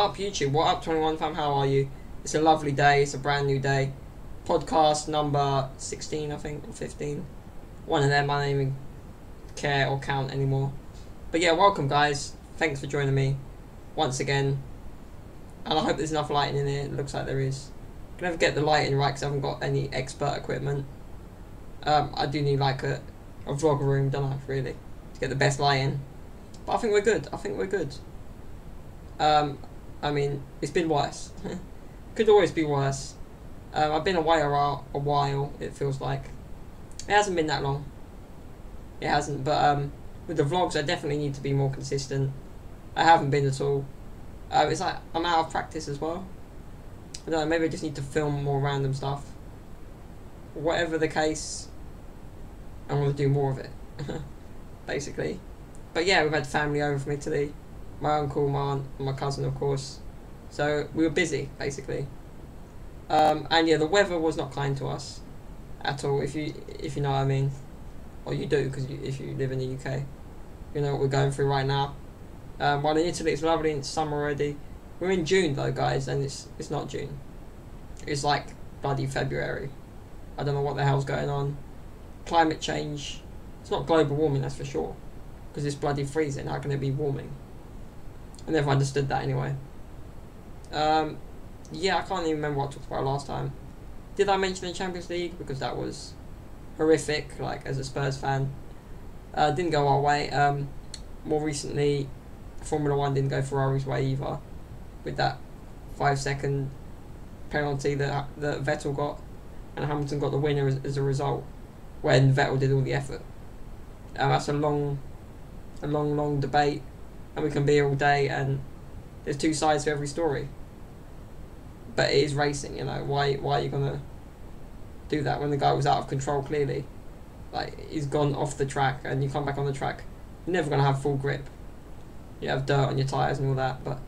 up, YouTube? What up, 21 fam? How are you? It's a lovely day. It's a brand new day. Podcast number 16, I think, or 15. One of them, I don't even care or count anymore. But yeah, welcome, guys. Thanks for joining me once again. And I hope there's enough lighting in here. It looks like there is. I Can never get the lighting right because I haven't got any expert equipment. Um, I do need like a, a vlog room, don't I, really, to get the best lighting. But I think we're good. I think we're good. Um, I mean, it's been worse. Could always be worse. Um, I've been away a while, a while, it feels like. It hasn't been that long. It hasn't, but um, with the vlogs, I definitely need to be more consistent. I haven't been at all. Uh, it's like I'm out of practice as well. I don't know, maybe I just need to film more random stuff. Whatever the case, I want to do more of it, basically. But yeah, we've had family over from Italy. My uncle, my aunt, my cousin, of course. So we were busy, basically. Um, and yeah, the weather was not kind to us at all. If you if you know what I mean, or you do, because if you live in the UK, you know what we're going through right now. Um, while in Italy it's lovely it's summer already. We're in June though, guys, and it's it's not June. It's like bloody February. I don't know what the hell's going on. Climate change. It's not global warming, that's for sure. Because it's bloody freezing. How can it be warming? I never understood that anyway. Um, yeah, I can't even remember what I talked about last time. Did I mention the Champions League? Because that was horrific, like, as a Spurs fan. Uh, didn't go our way. Um, more recently, Formula One didn't go Ferrari's way either, with that five second penalty that that Vettel got, and Hamilton got the winner as, as a result, when Vettel did all the effort. Um, that's a long, a long, long debate, and we can be here all day, and there's two sides to every story. But it is racing, you know. Why why are you gonna do that when the guy was out of control clearly? Like he's gone off the track, and you come back on the track, you're never gonna have full grip. You have dirt on your tires and all that, but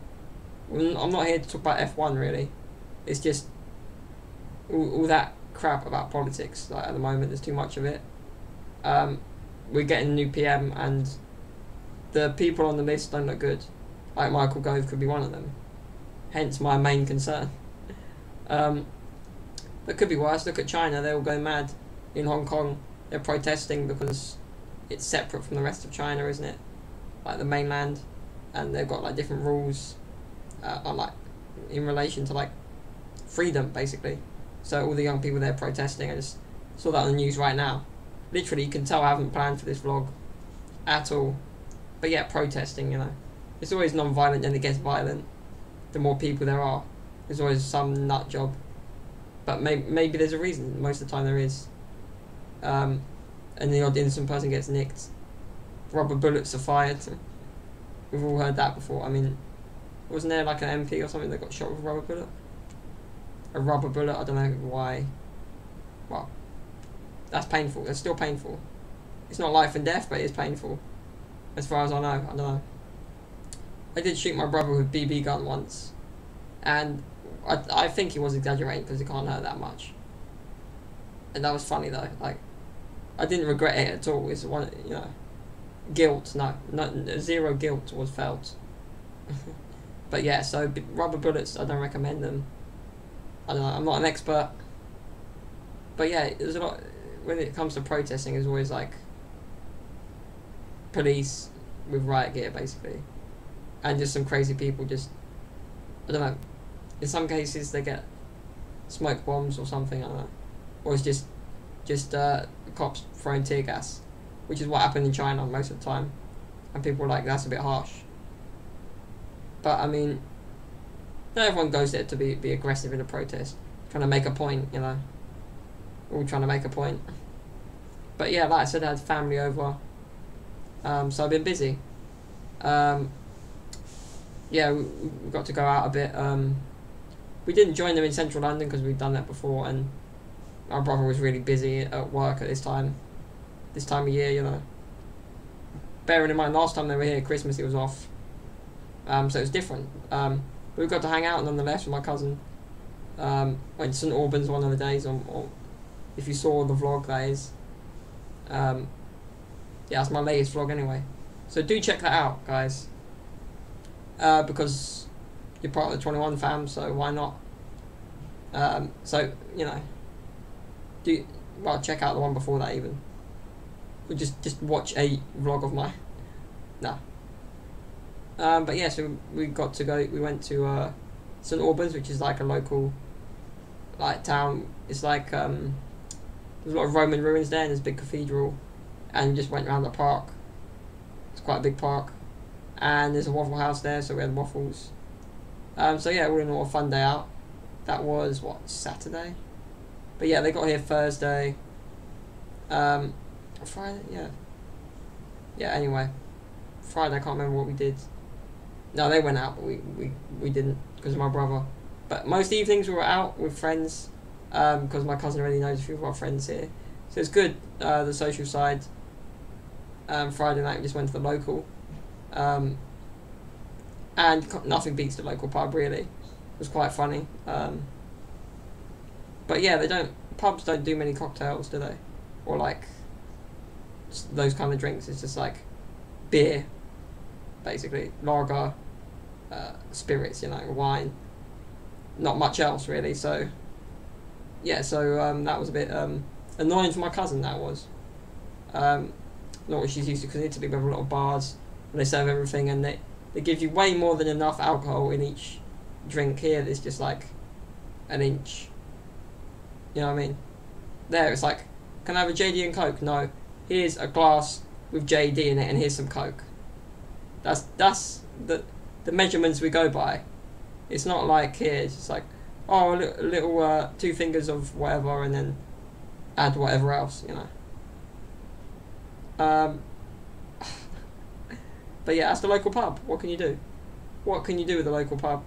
I'm not here to talk about F one really. It's just all, all that crap about politics. Like at the moment, there's too much of it. Um, we're getting a new PM, and the people on the list don't look good. Like Michael Gove could be one of them. Hence my main concern. Um, but could be worse. Look at China; they're all going mad. In Hong Kong, they're protesting because it's separate from the rest of China, isn't it? Like the mainland, and they've got like different rules, uh, on like in relation to like freedom, basically. So all the young people there protesting. I just saw that on the news right now. Literally, you can tell I haven't planned for this vlog at all. But yeah, protesting, you know. It's always non-violent and it gets violent. The more people there are, there's always some nut job. But maybe, maybe there's a reason. Most of the time there is. Um, and the odd innocent person gets nicked. Rubber bullets are fired. We've all heard that before. I mean, wasn't there like an MP or something that got shot with a rubber bullet? A rubber bullet, I don't know why. Well, that's painful. It's still painful. It's not life and death, but it's painful. As far as I know, I don't know. I did shoot my brother with BB gun once, and I I think he was exaggerating because he can't hurt that much. And that was funny though. Like, I didn't regret it at all. It's one, you know, guilt. No, no, zero guilt was felt. but yeah, so rubber bullets. I don't recommend them. I don't know. I'm not an expert. But yeah, there's a lot when it comes to protesting. There's always like police with riot gear, basically, and just some crazy people. Just I don't know. In some cases, they get smoke bombs or something. I don't know, or it's just just uh, cops throwing tear gas, which is what happened in China most of the time, and people are like, "That's a bit harsh." But I mean, not everyone goes there to be be aggressive in a protest, trying to make a point. You know, all trying to make a point. But yeah, like I said, I had family over. Um, so I've been busy. Um, yeah, we, we got to go out a bit. Um, we didn't join them in central London because we'd done that before, and our brother was really busy at work at this time, this time of year, you know. Bearing in mind, last time they were here, Christmas, it was off. Um, so it was different. Um, but we got to hang out nonetheless with my cousin. Um, went to St Albans one of the days. On, on, if you saw the vlog, that is. Um, yeah, that's my latest vlog anyway. So do check that out, guys. Uh, because you're part of the Twenty One fam, so why not? Um, so you know, do well check out the one before that even. Or just just watch a vlog of my, nah. Um, but yeah, so we got to go. We went to uh, St Albans, which is like a local, like town. It's like um, there's a lot of Roman ruins there, and there's a big cathedral, and just went around the park. It's quite a big park, and there's a waffle house there, so we had waffles. Um, so yeah, all in all, a fun day out. That was what Saturday, but yeah, they got here Thursday. Um, Friday, yeah. Yeah. Anyway, Friday I can't remember what we did. No, they went out, but we we, we didn't because of my brother. But most evenings we were out with friends, because um, my cousin already knows a few of our friends here, so it's good. Uh, the social side. Um, Friday night we just went to the local, um, and nothing beats the local pub really. It was quite funny. Um, but yeah, they don't pubs don't do many cocktails, do they? Or like those kind of drinks. It's just like beer, basically lager, uh, spirits, you know, wine. Not much else really. So yeah, so um, that was a bit um, annoying for my cousin. That was. Um, not what she's used to because Italy we have a lot of bars and they serve everything and they, they give you way more than enough alcohol in each drink. Here there's just like an inch. You know what I mean? There it's like, can I have a JD and Coke? No. Here's a glass with JD in it and here's some Coke. That's that's the the measurements we go by. It's not like here. It's just like, oh, a little, a little uh, two fingers of whatever, and then add whatever else. You know. Um. but yeah, that's the local pub. What can you do? What can you do with the local pub?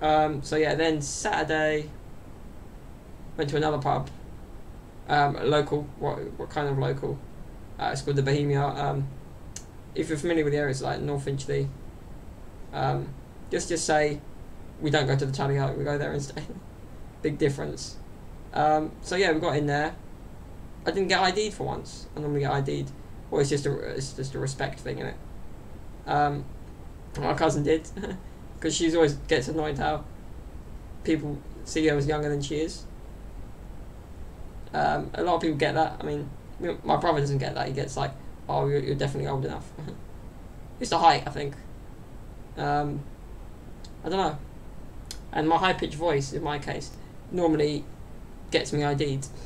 Um. So yeah, then Saturday. Went to another pub. Um. Local. What? What kind of local? Uh, it's called the Bohemia. Um. If you're familiar with the area, it's like North Finchley. Um, just just say we don't go to the Tally Ho, we go there instead. Big difference. Um, so yeah, we got in there. I didn't get ID'd for once. I normally get ID'd. Well, it's just a it's just a respect thing, is it? Um, my cousin did, because she's always gets annoyed how people see her as younger than she is. Um, a lot of people get that. I mean, my brother doesn't get that. He gets like, oh, you're, you're definitely old enough. it's the height, I think. Um, I don't know. And my high pitched voice, in my case, normally gets me ID'd.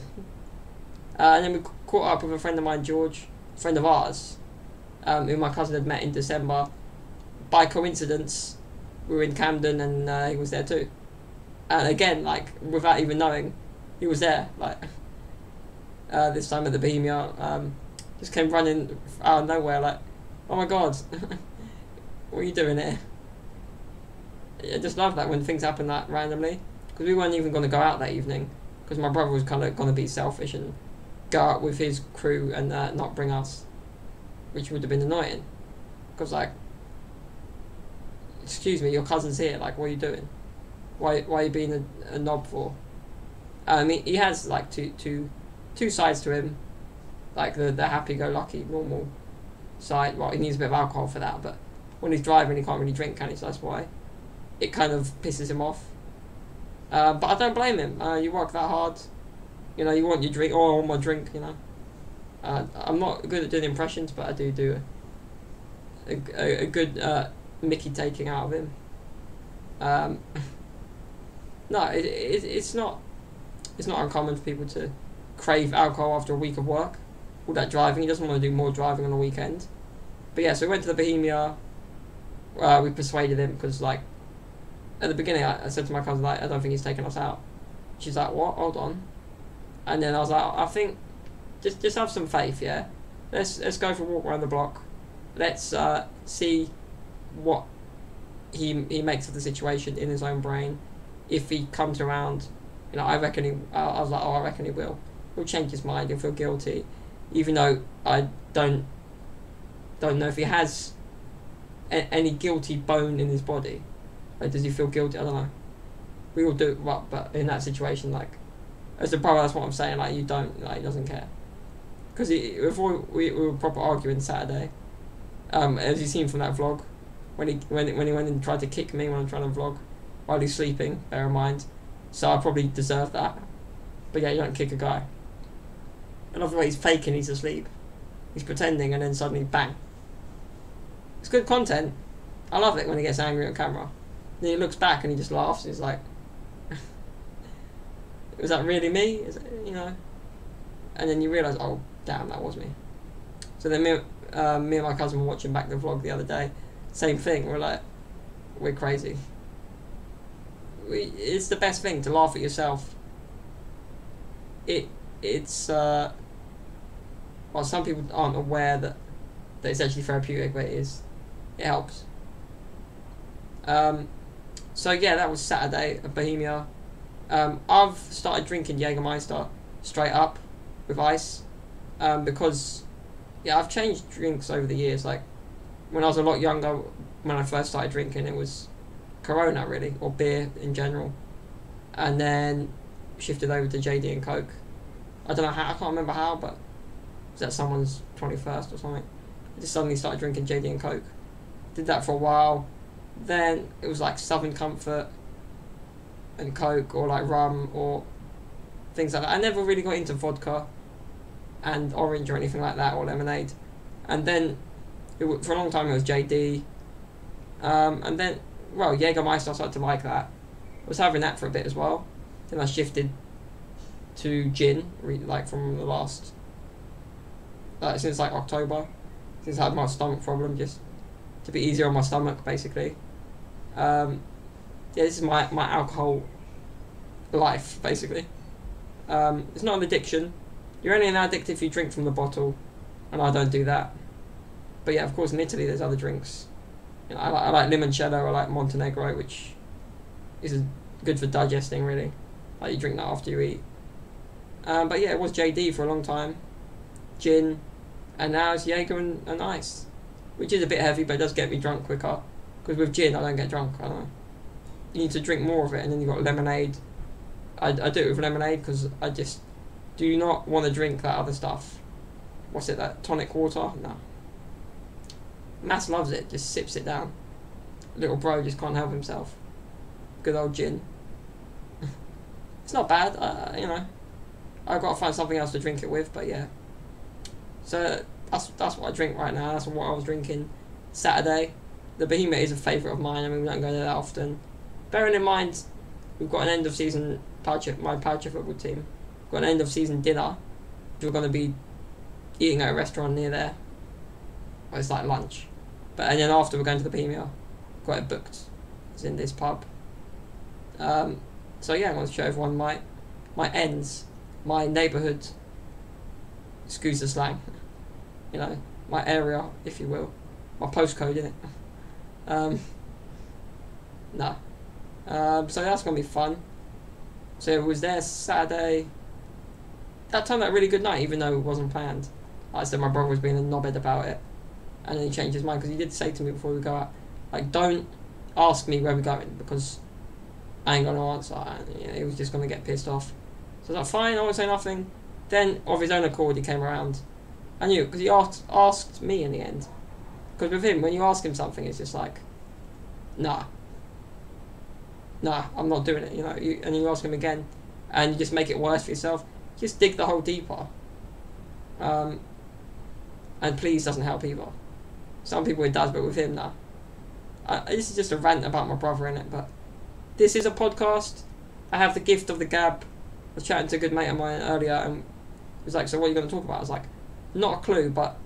Uh, and then we caught up with a friend of mine, George, friend of ours, um, who my cousin had met in December. By coincidence, we were in Camden and uh, he was there too. And again, like, without even knowing, he was there. Like, uh, this time at the Bohemia, um, just came running out of nowhere, like, oh my god, what are you doing here? I just love that when things happen that randomly. Because we weren't even going to go out that evening. Because my brother was kind of going to be selfish and go out with his crew and uh, not bring us. Which would have been annoying. Because, like, excuse me, your cousin's here. Like, what are you doing? Why, why are you being a, a knob for? I mean, he has, like, two, two, two sides to him. Like, the, the happy-go-lucky, normal side. Well, he needs a bit of alcohol for that, but when he's driving, he can't really drink, can he? So that's why it kind of pisses him off. Uh, but I don't blame him. Uh, you work that hard, you know. You want your drink. Oh, I want my drink. You know. Uh, I'm not good at doing impressions, but I do do a, a, a good uh, Mickey taking out of him. Um, no, it, it it's not it's not uncommon for people to crave alcohol after a week of work. All that driving, he doesn't want to do more driving on the weekend. But yeah, so we went to the Bohemia. Uh, we persuaded him because like at the beginning, I, I said to my cousin, like, I don't think he's taking us out. She's like, what? Hold on. And then I was like, I think, just just have some faith, yeah. Let's let's go for a walk around the block. Let's uh, see what he he makes of the situation in his own brain. If he comes around, you know, I reckon he. I, was like, oh, I reckon he will. He'll change his mind. He'll feel guilty, even though I don't don't know if he has a, any guilty bone in his body. Like, does he feel guilty? I don't know. We all do, but in that situation, like, as a brother, that's what I'm saying. Like, you don't, like, he doesn't care. Because before we, we were proper arguing Saturday, um, as you seen from that vlog, when he when when he went and tried to kick me when I'm trying to vlog while he's sleeping. Bear in mind, so I probably deserve that. But yeah, you don't kick a guy. I love the way he's faking he's asleep. He's pretending, and then suddenly bang. It's good content. I love it when he gets angry on camera. Then he looks back and he just laughs. He's like, "Was that really me?" Is it, you know? And then you realise, oh damn, that was me. So then me, uh, me and my cousin were watching back the vlog the other day. Same thing. We're like, we're crazy. We, it's the best thing to laugh at yourself. It it's uh, well, some people aren't aware that that it's actually therapeutic, but it is. It helps. Um, so yeah, that was Saturday at Bohemia. Um, I've started drinking Jägermeister straight up with ice um, because yeah, I've changed drinks over the years. Like when I was a lot younger, when I first started drinking, it was Corona really or beer in general, and then shifted over to JD and Coke. I don't know how I can't remember how, but was that someone's twenty first or something? I just suddenly started drinking JD and Coke. Did that for a while. Then it was like Southern Comfort and Coke or like rum or things like that. I never really got into vodka and orange or anything like that or lemonade. And then it, for a long time it was JD. Um, and then, well, Jägermeister I started to like that. I was having that for a bit as well. Then I shifted to gin, like from the last, like since like October, since I had my stomach problem, just to be easier on my stomach basically. Um, yeah, this is my, my alcohol life basically. Um, it's not an addiction. You're only an addict if you drink from the bottle, and I don't do that. But yeah, of course, in Italy there's other drinks. You know, I like I like limoncello. I like Montenegro, which is good for digesting. Really, like you drink that after you eat. Um, but yeah, it was JD for a long time, gin, and now it's Jaeger and, and ice, which is a bit heavy, but it does get me drunk quicker. Because with gin, I don't get drunk. I don't know. You need to drink more of it, and then you've got lemonade. I, I do it with lemonade because I just do not want to drink that other stuff. What's it, that tonic water? No. Mass loves it, just sips it down. Little bro just can't help himself. Good old gin. it's not bad, uh, you know. I've got to find something else to drink it with, but yeah. So that's that's what I drink right now. That's what I was drinking Saturday. The Bohemia is a favourite of mine. I mean, we don't go there that often. Bearing in mind, we've got an end of season Padgett, my Padgett football team we've got an end of season dinner. We're going to be eating at a restaurant near there. Well, it's like lunch. But and then after we're going to the Bohemia. Quite it booked. It's in this pub. Um, so yeah, I want to show everyone my my ends, my neighbourhood. Excuse the slang. You know, my area, if you will, my postcode in it. Um, no. Um, so that's gonna be fun. So it was there Saturday, that turned out a really good night, even though it wasn't planned. I said, my brother was being a knobhead about it, and then he changed his mind because he did say to me before we go out, like, don't ask me where we're going because I ain't gonna answer. And you know, he was just gonna get pissed off. So I was like, fine, I won't say nothing. Then, of his own accord, he came around. I knew because he asked asked me in the end. Because with him, when you ask him something, it's just like, nah, nah, I'm not doing it. You know, you, and you ask him again, and you just make it worse for yourself just dig the hole deeper. Um, and please doesn't help either. Some people it does, but with him, nah. This is just a rant about my brother in it, but this is a podcast. I have the gift of the gab. I was chatting to a good mate of mine earlier, and he was like, "So what are you going to talk about?" I was like, "Not a clue, but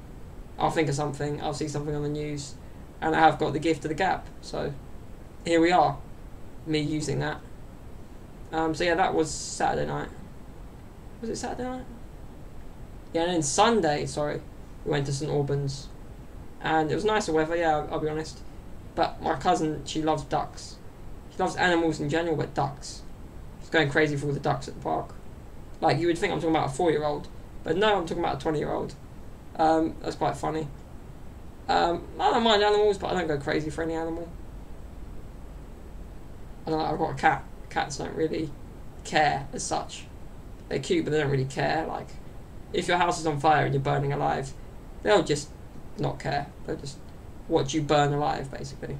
I'll think of something. I'll see something on the news, and I have got the gift of the gab. So here we are, me using that. Um, so yeah, that was Saturday night was it Saturday night? Yeah, and then Sunday, sorry, we went to St Albans, and it was nicer weather. Yeah, I'll, I'll be honest. But my cousin, she loves ducks. She loves animals in general, but ducks. She's going crazy for all the ducks at the park. Like you would think I'm talking about a four-year-old, but no, I'm talking about a twenty-year-old. Um, that's quite funny. Um, I don't mind animals, but I don't go crazy for any animal. Know, I've got a cat. Cats don't really care as such they're cute, but they don't really care. Like, if your house is on fire and you're burning alive, they'll just not care. They'll just watch you burn alive, basically.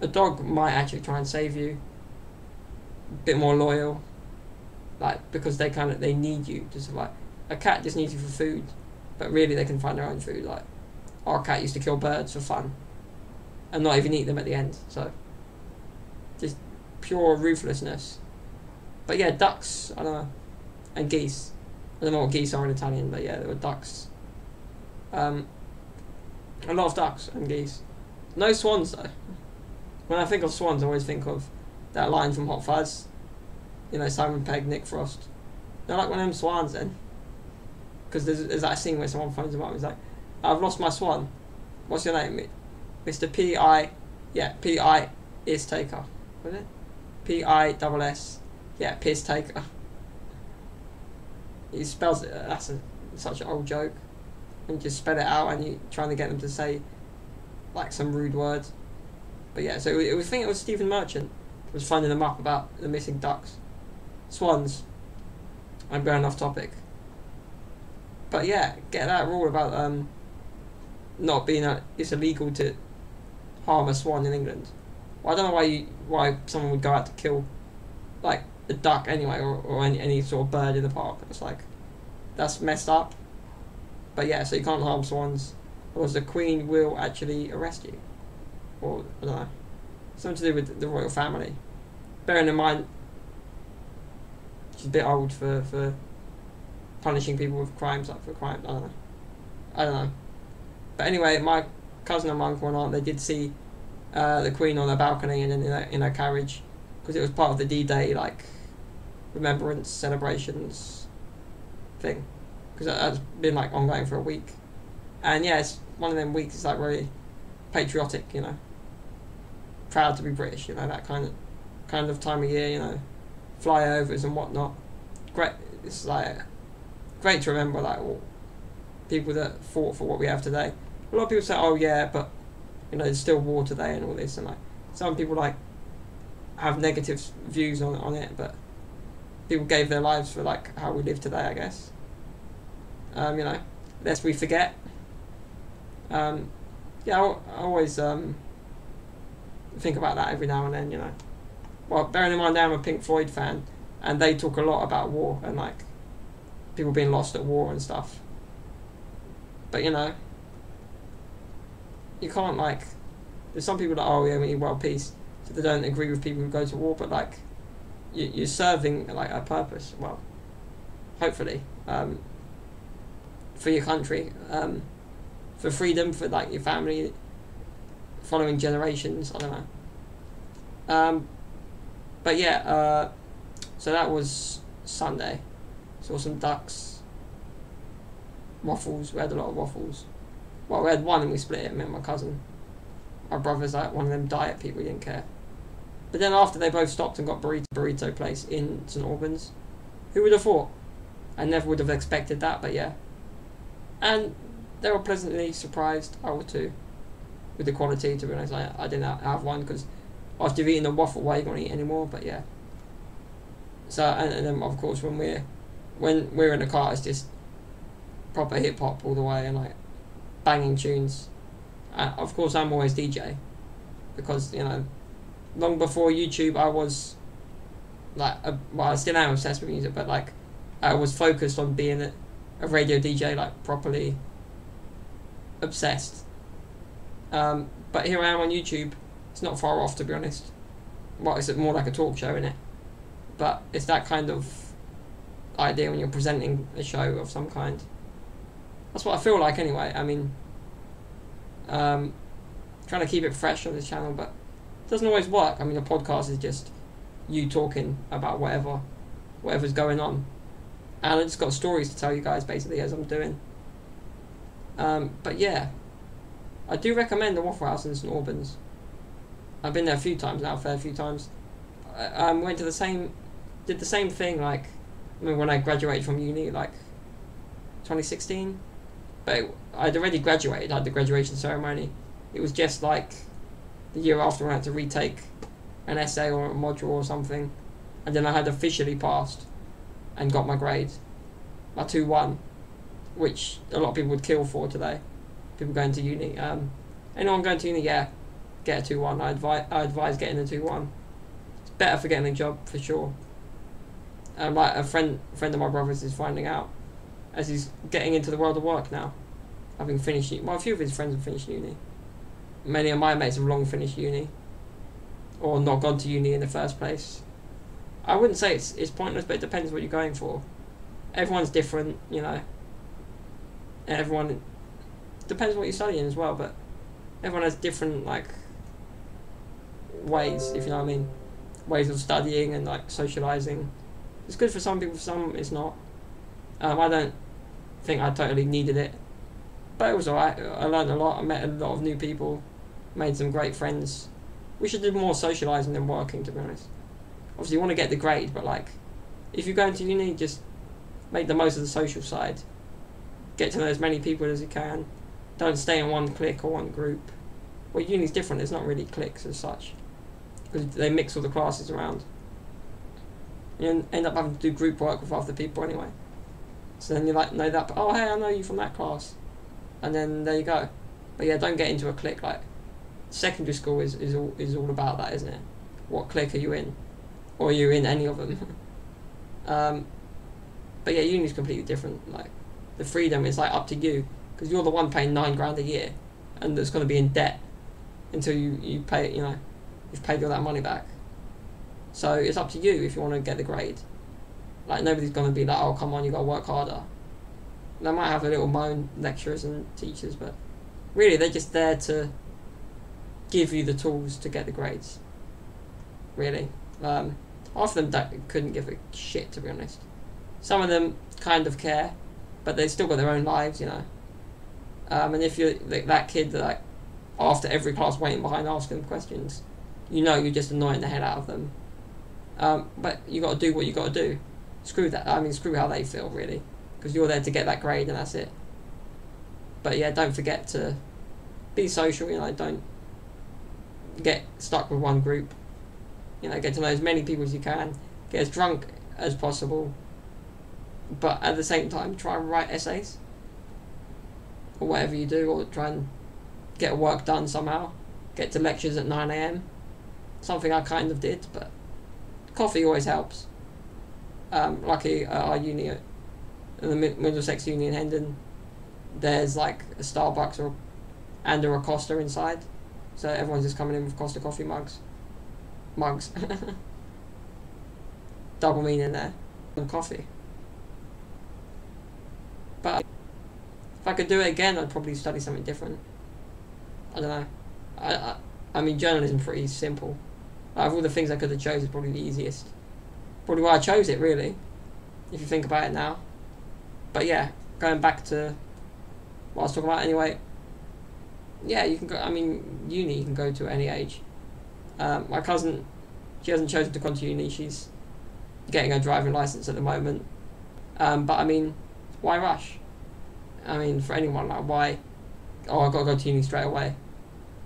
A dog might actually try and save you. A bit more loyal, like because they kind of they need you to survive. A cat just needs you for food, but really they can find their own food. Like our cat used to kill birds for fun, and not even eat them at the end. So just pure ruthlessness. But yeah, ducks. I don't know, and geese. I don't know what geese are in Italian, but yeah, they were ducks. Um, a lot of ducks and geese. No swans though. When I think of swans, I always think of that line from Hot Fuzz. You know, Simon Pegg, Nick Frost. They're like one of them swans then. Because there's, there's that scene where someone phones him up. And he's like, "I've lost my swan. What's your name, Mister P I? Yeah, P I is taker. Was it? P I double S. Yeah, piss taker. He spells it. That's a, such an old joke. And you just spell it out, and you trying to get them to say like some rude words. But yeah, so it was, I think it was Stephen Merchant was finding them up about the missing ducks, swans. I'm going off topic. But yeah, get that rule about um, not being a, it's illegal to harm a swan in England. Well, I don't know why you, why someone would go out to kill like a duck anyway, or, or any, any sort of bird in the park. It's like that's messed up. But yeah, so you can't harm swans, or the Queen will actually arrest you, or I don't know, something to do with the royal family. Bearing in mind, she's a bit old for for punishing people with crimes like for crime. I don't know. I don't know. But anyway, my cousin and my uncle and aunt they did see uh, the Queen on her balcony and in her, in carriage because it was part of the D-Day like remembrance celebrations thing. Because that has been like ongoing for a week. And yeah it's one of them weeks it's like really patriotic you know. Proud to be British you know that kind of kind of time of year you know. Flyovers and whatnot. Great it's like great to remember like all people that fought for what we have today. A lot of people say oh yeah but you know there's still war today and all this and like some people like have negative views on on it, but people gave their lives for like how we live today, I guess. Um, you know, lest we forget. Um, yeah, I, I always um, think about that every now and then. You know, well, bearing in mind I'm a Pink Floyd fan, and they talk a lot about war and like people being lost at war and stuff. But you know, you can't like. There's some people that oh yeah we need world peace so they don't agree with people who go to war, but like you, you're serving like a purpose. Well, hopefully, um, for your country, um, for freedom, for like your family, following generations. I don't know. Um, but yeah, uh, so that was Sunday. Saw some ducks. Waffles. We had a lot of waffles. Well, we had one and we split it. Me and my cousin. My brother's like one of them diet people. He didn't care. But then after they both stopped and got burrito burrito place in St Albans, who would have thought? I never would have expected that, but yeah. And they were pleasantly surprised. I was too, with the quality. To be honest, I, I didn't have one because after you've eaten a waffle, why are you gonna eat anymore? But yeah. So and, and then of course when we're when we're in the car, it's just proper hip hop all the way and like banging tunes. Uh, of course, I'm always DJ because you know long before YouTube, I was like, a, well, I still am obsessed with music, but like, I was focused on being a, a radio DJ, like properly obsessed. Um, but here I am on YouTube. It's not far off, to be honest. Well, it's more like a talk show, in it. But it's that kind of idea when you're presenting a show of some kind. That's what I feel like, anyway. I mean, um, trying to keep it fresh on this channel, but it doesn't always work. I mean, a podcast is just you talking about whatever, whatever's going on, and I just got stories to tell you guys basically as I'm doing. Um, but yeah, I do recommend the Waffle House in St Albans. I've been there a few times now, a fair few times. I um, went to the same, did the same thing like, I mean, when I graduated from uni, like 2016. But I'd already graduated, I had the graduation ceremony. It was just like the year after I had to retake an essay or a module or something, and then I had officially passed and got my grade, my two one, which a lot of people would kill for today. People going to uni. Um, Anyone going to uni, yeah, get a two one. I advise I advise getting a two one. It's better for getting a job for sure. Um, like a friend friend of my brother's is finding out as he's getting into the world of work now, having finished. Well, a few of his friends have finished uni. Many of my mates have long finished uni, or not gone to uni in the first place. I wouldn't say it's it's pointless, but it depends what you're going for. Everyone's different, you know. Everyone depends what you're studying as well, but everyone has different like ways, if you know what I mean. Ways of studying and like socializing. It's good for some people, for some it's not. Um, I don't think I totally needed it, but it was alright. I learned a lot. I met a lot of new people, made some great friends. We should do more socializing than working, to be honest. Obviously, you want to get the grade, but like, if you're going to uni, just make the most of the social side. Get to know as many people as you can. Don't stay in one clique or one group. Well, uni's different. It's not really cliques as such, because they mix all the classes around. You end up having to do group work with other people anyway. So then you like know that. Oh, hey, I know you from that class, and then there you go. But yeah, don't get into a clique. Like secondary school is is all is all about that, isn't it? What clique are you in, or are you in any of them? um, but yeah, uni is completely different. Like the freedom is like up to you because you're the one paying nine grand a year, and that's going to be in debt until you you pay. You know, you've paid all that money back. So it's up to you if you want to get the grade. Like nobody's gonna be like, oh come on, you gotta work harder. They might have a little moan lecturers and teachers, but really they're just there to give you the tools to get the grades. Really, um, half of them couldn't give a shit to be honest. Some of them kind of care, but they've still got their own lives, you know. Um, and if you're like, that kid that like after every class waiting behind asking them questions, you know you're just annoying the hell out of them. Um, but you got to do what you got to do screw that. I mean, screw how they feel, really. Because you're there to get that grade and that's it. But yeah, don't forget to be social, you know, don't get stuck with one group. You know, get to know as many people as you can, get as drunk as possible, but at the same time, try and write essays. Or whatever you do, or try and get work done somehow. Get to lectures at 9am. Something I kind of did, but coffee always helps. Um, our uni, in the Middlesex Uni in Hendon, there's like a Starbucks or and a Costa inside, so everyone's just coming in with Costa coffee mugs, mugs. Double meaning there, and coffee. But if I could do it again, I'd probably study something different. I don't know. I I, I mean, journalism's pretty simple. Out of all the things I could have chosen, probably the easiest probably why I chose it really, if you think about it now. But yeah, going back to what I was talking about anyway. Yeah, you can go. I mean, uni you can go to any age. Um, my cousin, she hasn't chosen to come to uni. She's getting her driving license at the moment. Um, but I mean, why rush? I mean, for anyone, like why? Oh, I've gotta go to uni straight away.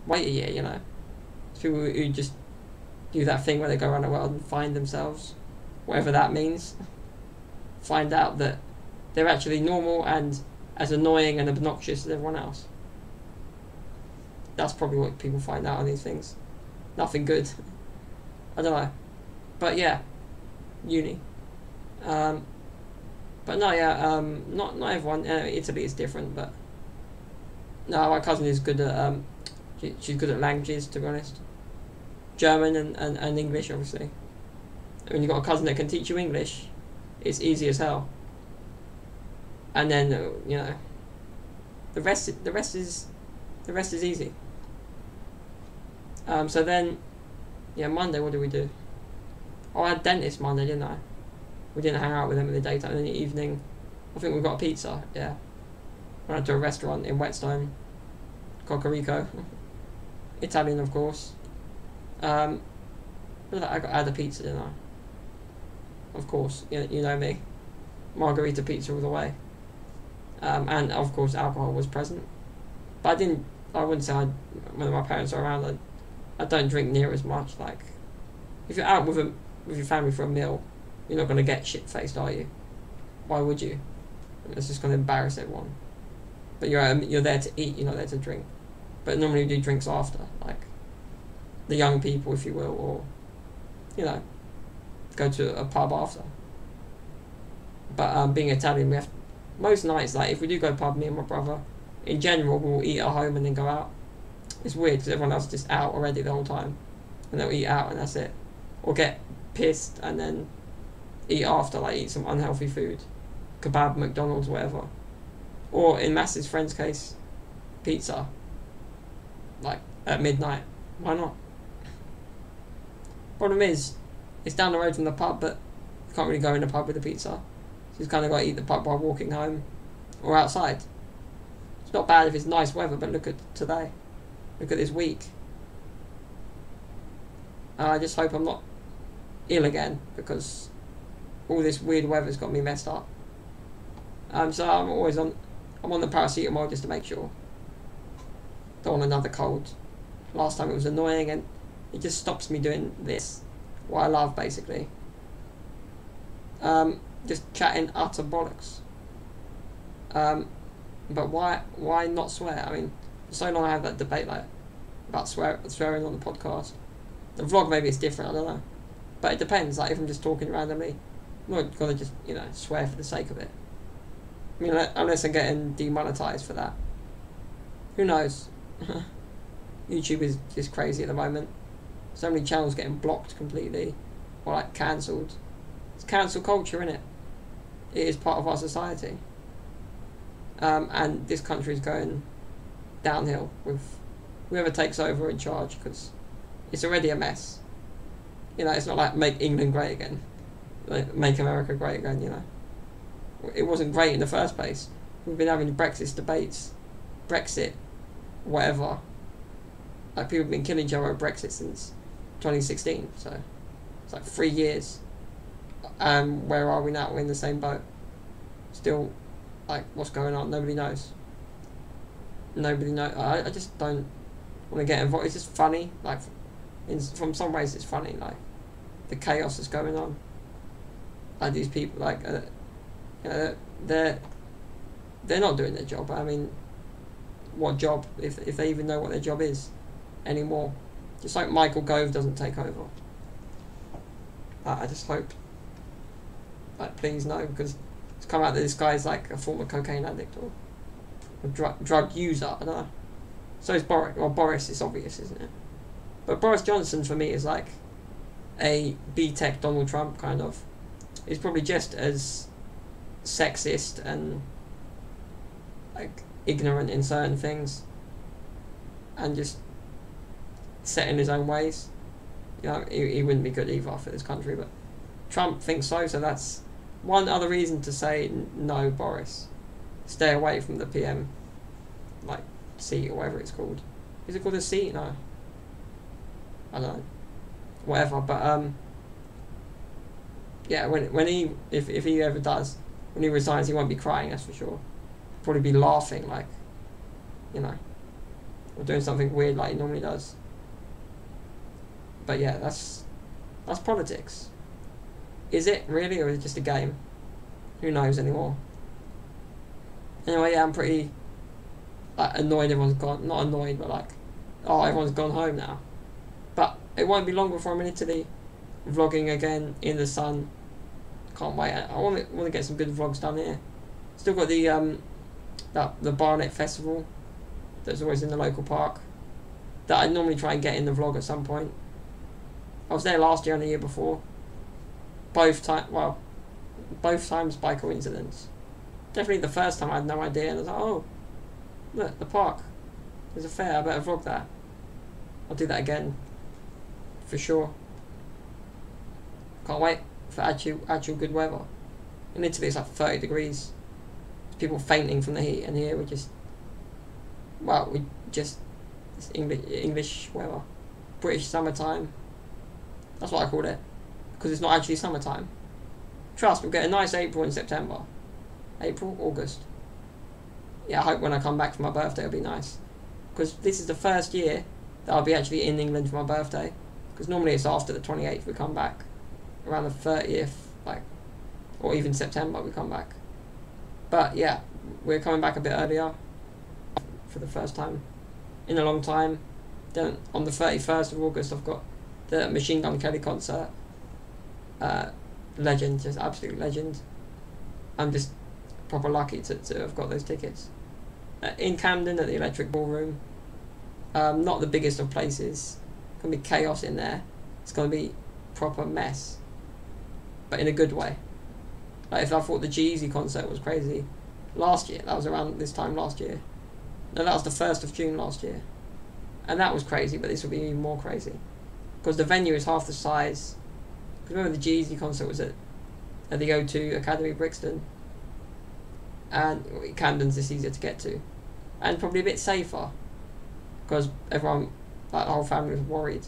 Wait a year, you know. People who just do that thing where they go around the world and find themselves whatever that means, find out that they're actually normal and as annoying and obnoxious as everyone else. That's probably what people find out on these things. Nothing good. I don't know. But yeah, uni. Um, but no, yeah, um, not not everyone. Uh, Italy is different, but no, my cousin is good at um, she, she's good at languages. To be honest, German and, and, and English, obviously when you've got a cousin that can teach you English, it's easy as hell. And then uh, you know, the rest the rest is the rest is easy. Um, so then, yeah, Monday what did we do? Oh, I had dentist Monday, didn't I? We didn't hang out with him in the daytime. In the evening, I think we got a pizza. Yeah, went to a restaurant in Whetstone, Cocorico, Italian of course. Um, I got I had a pizza, didn't I? Of course. You, you know me. Margarita pizza all the way. Um, and of course, alcohol was present. But I didn't. I wouldn't say I, when my parents are around. I, I don't drink near as much. Like, if you're out with a with your family for a meal, you're not gonna get shit faced, are you? Why would you? It's just gonna embarrass everyone. But you're um, you're there to eat. You're not there to drink. but normally we do drinks after, like the young people, if you will, or you know, go to a pub after. But um, being Italian, we have most nights like if we do go pub, me and my brother, in general, we'll eat at home and then go out. It's weird because everyone else is just out already the whole time, and they'll eat out and that's it, or get pissed and then eat after, like eat some unhealthy food, kebab, McDonald's, whatever, or in Mass's friend's case, pizza. Like at midnight, why not? Problem is, it's down the road from the pub, but you can't really go in the pub with a pizza. So you've kind of got to eat the pub while walking home, or outside. It's not bad if it's nice weather, but look at today. Look at this week. And I just hope I'm not ill again because all this weird weather's got me messed up. Um, so I'm always on. I'm on the paracetamol just to make sure. Don't want another cold. Last time it was annoying and it just stops me doing this. What I love basically. Um, just chatting utter bollocks. Um, but why why not swear? I mean, so long I have that debate like about swear, swearing on the podcast. The vlog maybe it's different. I don't know, but it depends. Like if I'm just talking randomly, I'm not gonna just you know swear for the sake of it. I mean, unless I'm getting demonetized for that. Who knows? YouTube is just crazy at the moment. So many channels getting blocked completely, or like cancelled. It's cancel culture, isn't it? It is part of our society. Um, and this country is going downhill with whoever takes over in charge because it's already a mess. You know, it's not like make England great again, like make America great again. You know, it wasn't great in the first place. We've been having Brexit debates, Brexit, whatever. Like people have been killing each other over Brexit since 2016. So it's like three years. And um, where are we now? We're in the same boat. Still like what's going on. Nobody knows. Nobody know. I, I just don't want to get involved. It's just funny. Like, in from some ways, it's funny. Like, the chaos that's going on. Like these people, like, uh, you know, they're they're not doing their job. I mean, what job if if they even know what their job is anymore? Just like Michael Gove doesn't take over. I, I just hope. Like, please no, because it's come out that this guy's like a former cocaine addict or a drug drug user. I don't know. So is Boris. Well, Boris is obvious, isn't it? But Boris Johnson for me is like a BTEC Donald Trump kind of. He's probably just as sexist and like ignorant in certain things and just set in his own ways. You know, he, he wouldn't be good either for this country, but Trump thinks so, so that's one other reason to say no, Boris. Stay away from the PM, like seat or whatever it's called. Is it called a seat? No. I don't know. Whatever, but um. Yeah, when when he if if he ever does, when he resigns, he won't be crying. That's for sure. Probably be laughing like, you know, or doing something weird like he normally does. But yeah, that's that's politics. Is it really, or is it just a game? Who knows anymore? Anyway, yeah, I'm pretty like annoyed everyone's gone. Not annoyed, but like, oh, everyone's gone home now. But it won't be long before I'm in Italy, vlogging again in the sun. Can't wait. I want to want to get some good vlogs done here. Still got the um, that the Barnet Festival. That's always in the local park. That I normally try and get in the vlog at some point. I was there last year and the year before both time well, both times by coincidence. Definitely the first time I had no idea, and I was like, oh, look, the park. There's a fair. I better vlog that. I'll do that again, for sure. Can't wait for actual actual good weather. In Italy, it's like thirty degrees. people fainting from the heat, and here we just, well, we just it's English English weather, British summertime. That's what I called it because it's not actually summertime. Trust, we'll get a nice April and September. April, August. Yeah, I hope when I come back for my birthday it'll be nice. Because this is the first year that I'll be actually in England for my birthday. Because normally it's after the 28th we come back. Around the 30th, like, or even September we come back. But yeah, we're coming back a bit earlier for the first time in a long time. Then on the 31st of August, I've got the Machine Gun Kelly concert. Uh, legend, just absolute legend. I'm just proper lucky to, to have got those tickets. Uh, in Camden at the Electric Ballroom. Um, not the biggest of places. Gonna be chaos in there. It's gonna be proper mess. But in a good way. Like if I thought the Jeezy concert was crazy last year, that was around this time last year. No, that was the first of June last year. And that was crazy, but this will be even more crazy. Because the venue is half the size. Because remember the Jeezy concert was at, at the O2 Academy Brixton. And Camden's just easier to get to. And probably a bit safer. Because everyone, like whole family was worried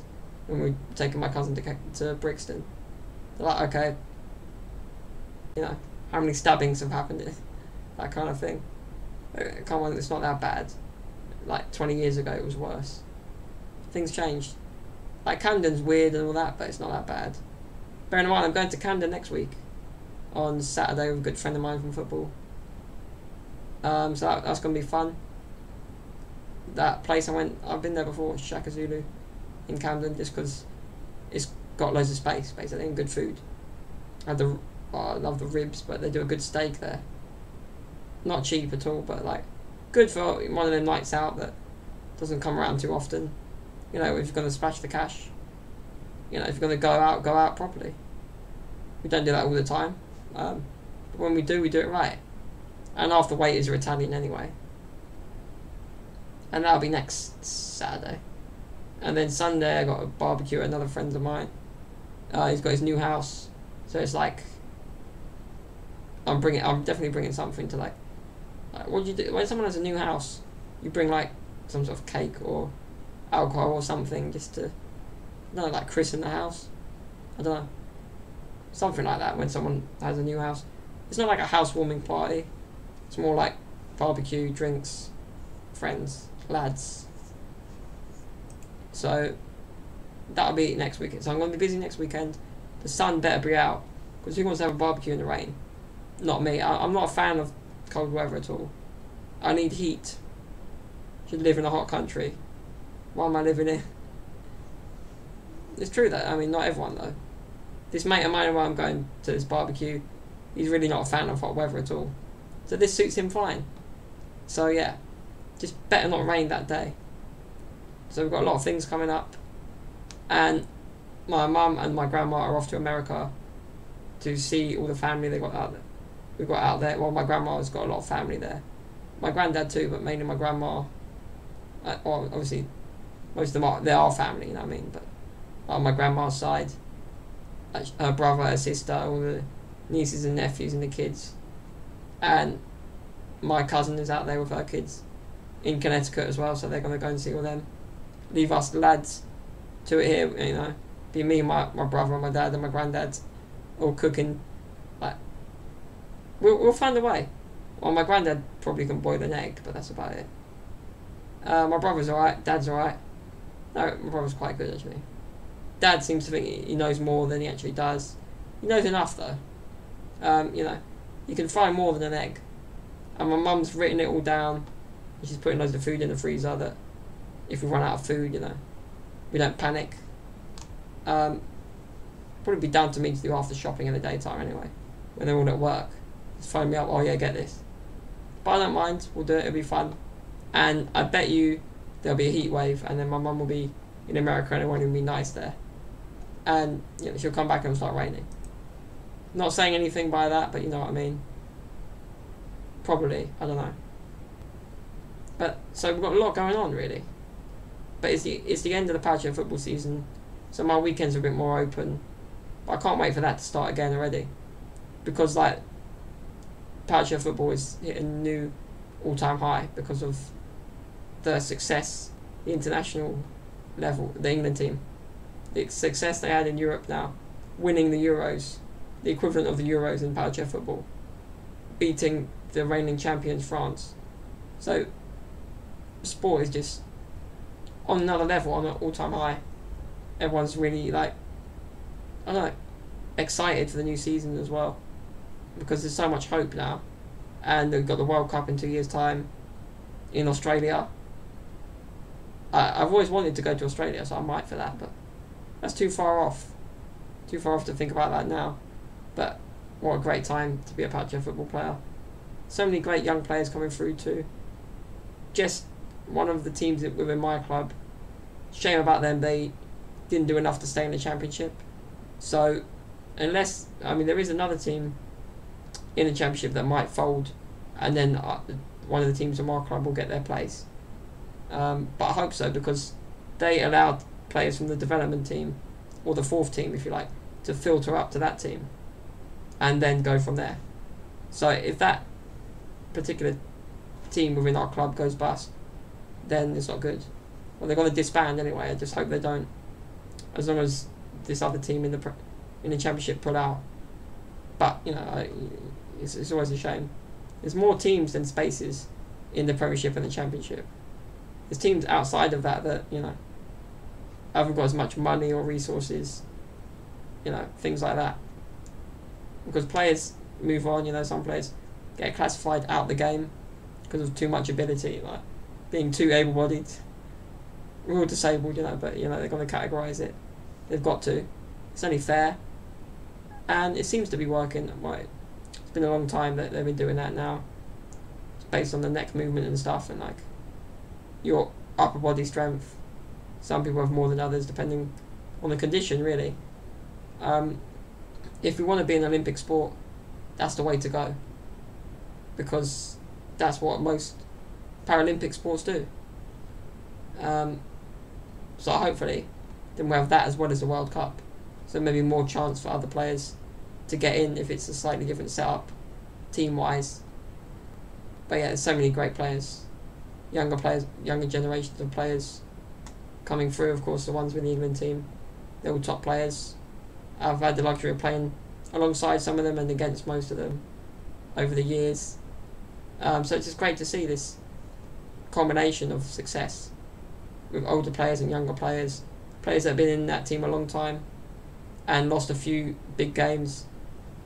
when we were taking my cousin to, to Brixton. They're like, okay, you know, how many stabbings have happened? That kind of thing. Uh, come on, it's not that bad. Like 20 years ago, it was worse. Things changed. Like Camden's weird and all that, but it's not that bad. Bear in mind, I'm going to Camden next week on Saturday with a good friend of mine from football. Um, so that, that's going to be fun. That place I went, I've been there before, Shaka Zulu in Camden, just because it's got loads of space, basically, and good food. I the, oh, I love the ribs, but they do a good steak there. Not cheap at all, but like good for one of them nights out that doesn't come around too often. You know, if you're going to splash the cash, you know, if you're going to go out, go out properly. We don't do that all the time. Um, but when we do, we do it right. And half the waiters are Italian anyway. And that'll be next Saturday. And then Sunday, I got a barbecue at another friend of mine. Uh, he's got his new house. So it's like, I'm bringing, I'm definitely bringing something to like, like what do you do? When someone has a new house, you bring like some sort of cake or alcohol or something just to, no, like christen the house. I don't know. Something like that when someone has a new house. It's not like a housewarming party. It's more like barbecue, drinks, friends, lads. So that'll be next weekend. So I'm going to be busy next weekend. The sun better be out because who wants to have a barbecue in the rain? Not me. I, I'm not a fan of cold weather at all. I need heat. Should live in a hot country. Why am I living in? It's true that I mean not everyone though. This mate of mine, while I'm going to this barbecue, he's really not a fan of hot weather at all. So this suits him fine. So yeah, just better not rain that day. So we've got a lot of things coming up, and my mum and my grandma are off to America to see all the family they got out there. We got out there. Well, my grandma's got a lot of family there. My granddad too, but mainly my grandma. Uh, well, obviously, most of them are they are family. You know what I mean? But on my grandma's side, her brother, her sister, all the nieces and nephews and the kids, and my cousin is out there with her kids in Connecticut as well. So they're gonna go and see all them. Leave us lads to it here. You know, be me, my my brother, and my dad, and my granddad, all cooking. Like, we'll we'll find a way. Well, my granddad probably can boil an egg, but that's about it. Uh, my brother's alright. Dad's alright. No, brother's quite good actually. Dad seems to think he knows more than he actually does. He knows enough though. Um, you know, you can fry more than an egg. And my mum's written it all down. She's putting loads of food in the freezer that if we run out of food, you know, we don't panic. Um, probably be down to me to do the shopping in the daytime anyway, when they're all at work. Just phone me up, oh yeah, get this. But I don't mind, we'll do it, it'll be fun. And I bet you there'll be a heat wave, and then my mum will be in America and it won't even be nice there. And you know, she'll come back and start raining. Not saying anything by that, but you know what I mean. Probably, I don't know. But so we've got a lot going on really. But it's the it's the end of the powerchair football season, so my weekends are a bit more open. But I can't wait for that to start again already, because like powerchair football is hitting new all-time high because of the success, the international level, the England team, the success they had in Europe now, winning the Euros, the equivalent of the Euros in powerchair football, beating the reigning champions France. So, sport is just on another level, on an all-time high. Everyone's really like, I don't know, excited for the new season as well, because there's so much hope now, and they've got the World Cup in two years' time, in Australia. I, I've always wanted to go to Australia, so I might for that, but that's too far off. Too far off to think about that now. But what a great time to be a powerchair football player. So many great young players coming through too. Just one of the teams within my club. Shame about them, they didn't do enough to stay in the championship. So, unless, I mean, there is another team in the championship that might fold, and then uh, one of the teams from our club will get their place. Um, but I hope so because they allowed players from the development team, or the fourth team, if you like, to filter up to that team, and then go from there. So if that particular team within our club goes bust, then it's not good. Well, they're going to disband anyway. I just hope they don't. As long as this other team in the in the championship pull out. But you know, it's, it's always a shame. There's more teams than spaces in the Premiership and the Championship. There's teams outside of that that you know haven't got as much money or resources. You know, things like that. Because players move on. You know, some players get classified out of the game because of too much ability, like being too able-bodied. We're all disabled, you know, but you know they're going to categorise it. They've got to. It's only fair, and it seems to be working. Right, it's been a long time that they've been doing that now. It's based on the neck movement and stuff, and like your upper body strength. Some people have more than others, depending on the condition, really. Um, if we want to be an Olympic sport, that's the way to go. Because that's what most Paralympic sports do. Um, so hopefully, then we'll have that as well as the World Cup. So maybe more chance for other players to get in if it's a slightly different setup, team wise. But yeah, there's so many great players, younger players, younger generations of players coming through. Of course, the ones with the England team, they're all top players. I've had the luxury of playing alongside some of them and against most of them over the years. Um, so it's just great to see this combination of success with older players and younger players, players that have been in that team a long time and lost a few big games,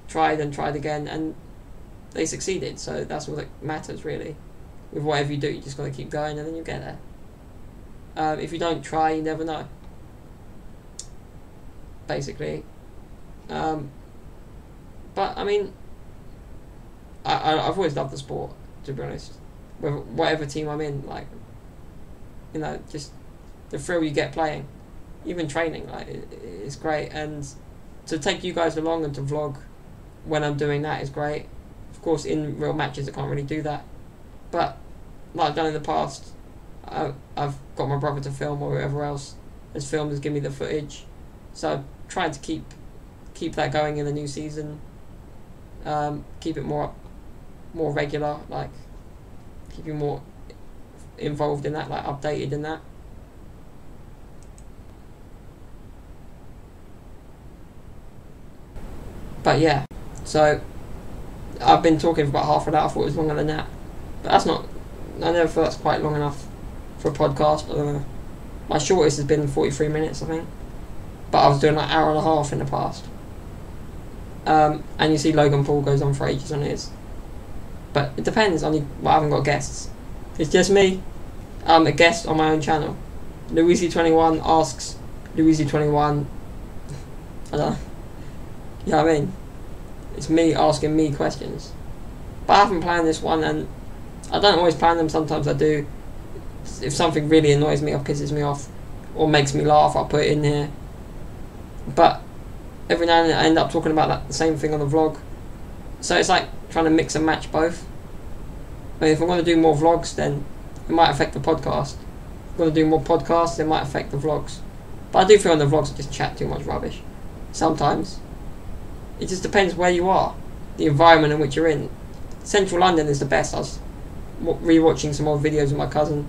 tried and tried again, and they succeeded. So that's all that matters really. With whatever you do, you just got to keep going and then you get there. Um, if you don't try, you never know. Basically. Um, but I mean, I, I I've always loved the sport to be honest. With whatever team I'm in, like, you know, just the thrill you get playing, even training, like, it, it's great. And to take you guys along and to vlog when I'm doing that is great. Of course, in real matches, I can't really do that. But, like I've done in the past, I, I've got my brother to film or whoever else has filmed has given me the footage. So, I'm trying to keep keep that going in the new season. Um, keep it more more regular, like keep you more involved in that, like updated in that. But yeah, so I've been talking for about half an hour. I thought it was longer than that, but that's not. I never thought that's quite long enough for a podcast. I don't know. My shortest has been forty-three minutes, I think, but I was doing like hour and a half in the past. Um, and you see Logan Paul goes on for ages on his. But it depends on you. Well, I haven't got guests. It's just me. I'm a guest on my own channel. Luisi21 asks Luisi21. I don't know. You know what I mean? It's me asking me questions. But I haven't planned this one and I don't always plan them, sometimes I do. If something really annoys me or pisses me off or makes me laugh, I'll put it in here. But every now and then I end up talking about that same thing on the vlog. So it's like trying to mix and match both. I mean, if I'm going to do more vlogs, then it might affect the podcast. If I want to do more podcasts, it might affect the vlogs. But I do feel on the vlogs I just chat too much rubbish. Sometimes. It just depends where you are, the environment in which you're in. Central London is the best. I was rewatching some old videos of my cousin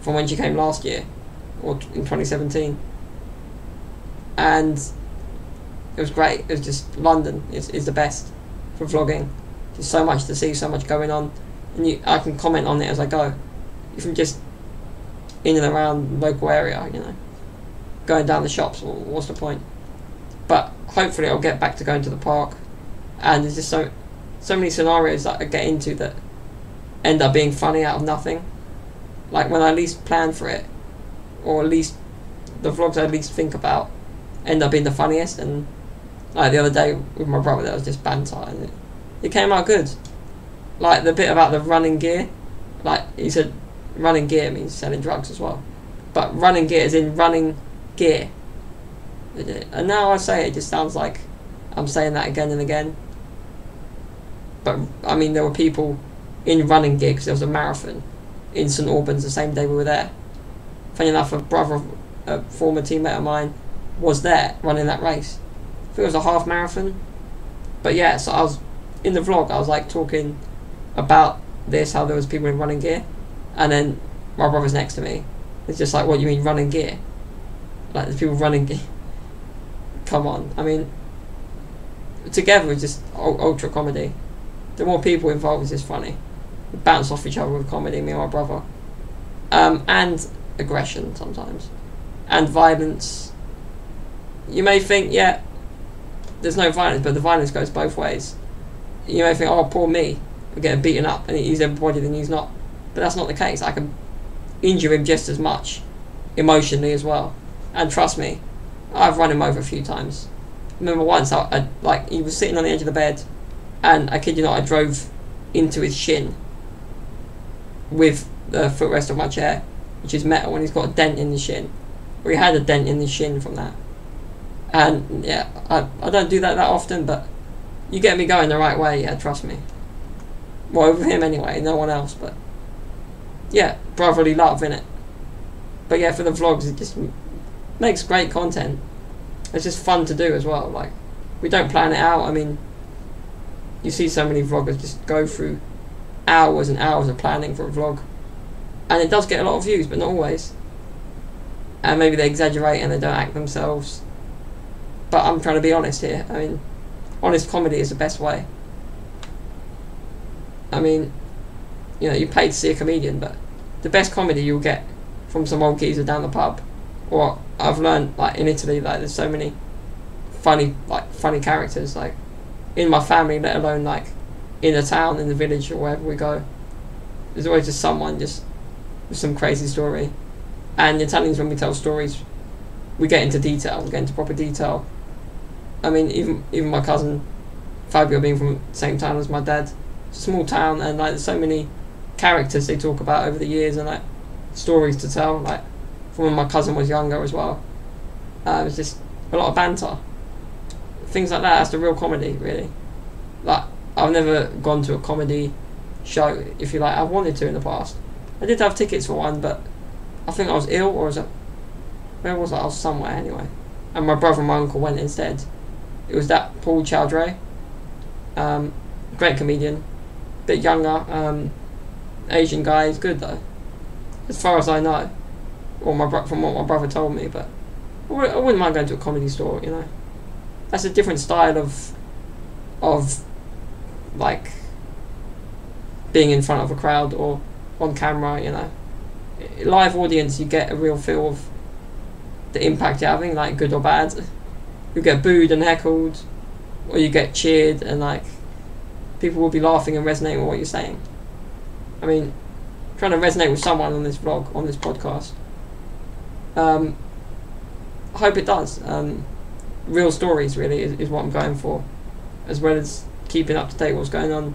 from when she came last year, or in 2017. And it was great. It was just London is, is the best for vlogging. There's so much to see, so much going on, and you, I can comment on it as I go. If I'm just in and around local area, you know, going down the shops, what's the point? But hopefully, I'll get back to going to the park, and there's just so so many scenarios that I get into that end up being funny out of nothing. Like when I least plan for it, or at least the vlogs I least think about end up being the funniest. And like the other day with my brother, that was just banter, and it, it came out good. Like the bit about the running gear, like he said, running gear means selling drugs as well, but running gear is in running gear. And now I say it, it just sounds like I'm saying that again and again. But I mean, there were people in running gear because there was a marathon in St Albans the same day we were there. Funny enough, a brother, of a former teammate of mine, was there running that race. I think it was a half marathon. But yeah, so I was in the vlog. I was like talking about this, how there was people in running gear, and then my brother's next to me. It's just like, what you mean running gear? Like there's people running gear. Come on, I mean, together it's just ultra comedy. The more people involved, it's just funny. We bounce off each other with comedy, me and my brother, um, and aggression sometimes, and violence. You may think, yeah, there's no violence, but the violence goes both ways. You may think, oh, poor me, I'm getting beaten up, and he's everybody, then he's not. But that's not the case. I can injure him just as much, emotionally as well. And trust me, I've run him over a few times. remember once, I, I like he was sitting on the edge of the bed, and I kid you not, I drove into his shin with the footrest of my chair, which is metal, and he's got a dent in the shin. Or he had a dent in the shin from that. And yeah, I, I don't do that that often, but you get me going the right way, yeah, trust me. Well, with him anyway, no one else, but yeah, brotherly love in it. But yeah, for the vlogs, it just makes great content. It's just fun to do as well. Like, we don't plan it out. I mean, you see so many vloggers just go through hours and hours of planning for a vlog, and it does get a lot of views, but not always. And maybe they exaggerate and they don't act themselves. But I'm trying to be honest here. I mean, honest comedy is the best way. I mean, you know, you pay to see a comedian, but the best comedy you'll get from some old geezer down the pub. Or I've learned, like in Italy, like there's so many funny, like funny characters, like in my family, let alone like in the town, in the village, or wherever we go. There's always just someone just with some crazy story. And the Italians, when we tell stories, we get into detail. We get into proper detail. I mean, even even my cousin Fabio being from the same town as my dad, small town, and like there's so many characters they talk about over the years and like stories to tell. Like from when my cousin was younger as well. Uh, it was just a lot of banter, things like that. That's the real comedy, really. Like I've never gone to a comedy show, if you like. I've wanted to in the past. I did have tickets for one, but I think I was ill, or was it? Where was I? I was somewhere anyway. And my brother and my uncle went instead. It was that Paul Chowdhry, um, great comedian, bit younger, um, Asian guy. He's good though, as far as I know, or my bro- from what my brother told me. But I wouldn't mind going to a comedy store. You know, that's a different style of of like being in front of a crowd or on camera. You know, live audience, you get a real feel of the impact you're having, like good or bad. You get booed and heckled, or you get cheered and like people will be laughing and resonating with what you're saying. I mean, trying to resonate with someone on this vlog, on this podcast. Um, I hope it does. Um, real stories, really, is, is what I'm going for, as well as keeping up to date what's going on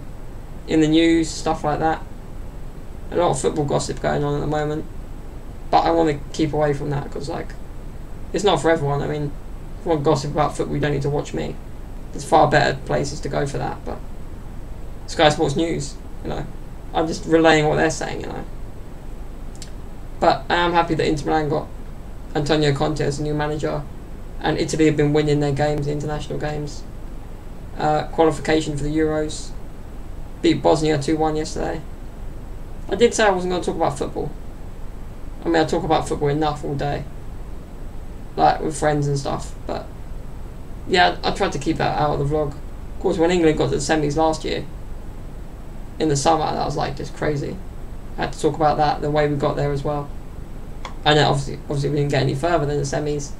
in the news, stuff like that. A lot of football gossip going on at the moment, but I want to keep away from that because, like, it's not for everyone. I mean, if you want gossip about football, you don't need to watch me. There's far better places to go for that, but Sky Sports News, you know. I'm just relaying what they're saying, you know. But I am happy that Inter Milan got Antonio Conte as a new manager, and Italy have been winning their games, the international games. Uh, qualification for the Euros. Beat Bosnia 2 1 yesterday. I did say I wasn't going to talk about football. I mean, I talk about football enough all day, like with friends and stuff, but yeah, I tried to keep that out of the vlog. Of course, when England got to the semis last year, in the summer, that was like just crazy. I had to talk about that, the way we got there as well. And then obviously, obviously we didn't get any further than the semis,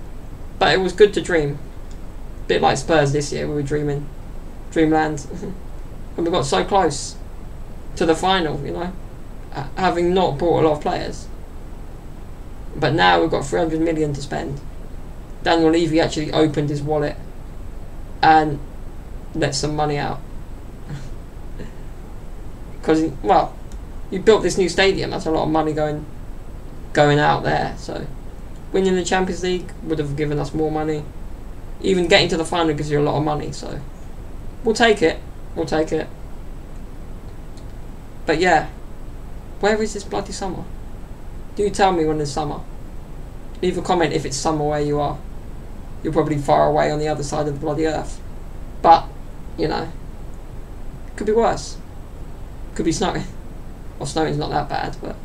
but it was good to dream. Bit like Spurs this year, we were dreaming, dreamland, and we got so close to the final. You know, having not bought a lot of players. But now we've got 300 million to spend. Daniel Levy actually opened his wallet and let some money out. Because, well, you built this new stadium, that's a lot of money going going out there. So, winning the Champions League would have given us more money. Even getting to the final gives you a lot of money, so we'll take it. We'll take it. But yeah, where is this bloody summer? Do tell me when it's summer. Leave a comment if it's summer where you are. You're probably far away on the other side of the bloody earth. But, you know, could be worse. Could be snowing. Well, snowing's not that bad, but